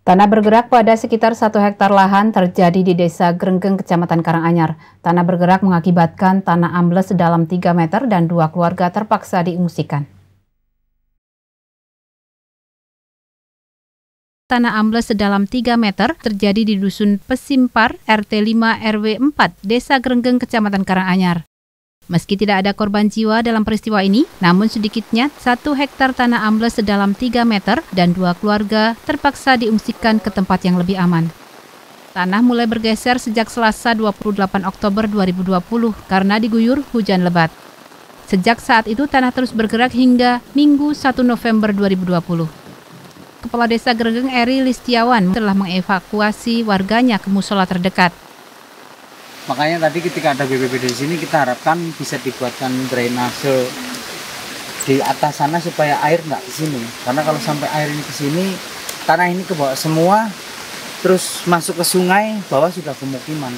Tanah bergerak pada sekitar satu hektar lahan terjadi di Desa Grenggeng, Kecamatan Karanganyar. Tanah bergerak mengakibatkan tanah ambles sedalam 3 meter dan dua keluarga terpaksa diungsikan. Tanah ambles sedalam 3 meter terjadi di Dusun Pesimpar, RT 5 RW 4, Desa Grenggeng, Kecamatan Karanganyar. Meski tidak ada korban jiwa dalam peristiwa ini, namun sedikitnya satu hektar tanah ambles sedalam 3 meter dan dua keluarga terpaksa diungsikan ke tempat yang lebih aman. Tanah mulai bergeser sejak Selasa 28 Oktober 2020 karena diguyur hujan lebat. Sejak saat itu tanah terus bergerak hingga Minggu 1 November 2020. Kepala Desa Gregeng Eri Listiawan telah mengevakuasi warganya ke musola terdekat. Makanya tadi ketika ada BPBD di sini kita harapkan bisa dibuatkan drainase di atas sana supaya air nggak ke sini. Karena kalau sampai air ini ke sini, tanah ini ke bawah semua, terus masuk ke sungai, bawah sudah pemukiman.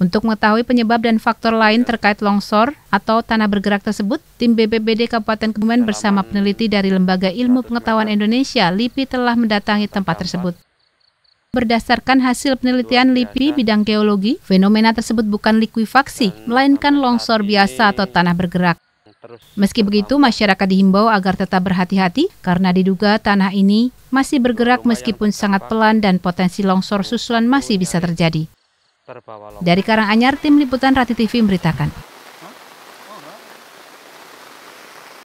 Untuk mengetahui penyebab dan faktor lain terkait longsor atau tanah bergerak tersebut, tim BPBD Kabupaten Kebumen bersama peneliti dari Lembaga Ilmu Pengetahuan Indonesia LIPI telah mendatangi tempat tersebut. Berdasarkan hasil penelitian LIPI bidang geologi, fenomena tersebut bukan likuifaksi, melainkan longsor biasa atau tanah bergerak. Meski begitu, masyarakat dihimbau agar tetap berhati-hati karena diduga tanah ini masih bergerak meskipun sangat pelan dan potensi longsor susulan masih bisa terjadi. Dari Karanganyar, tim liputan Rati TV memberitakan.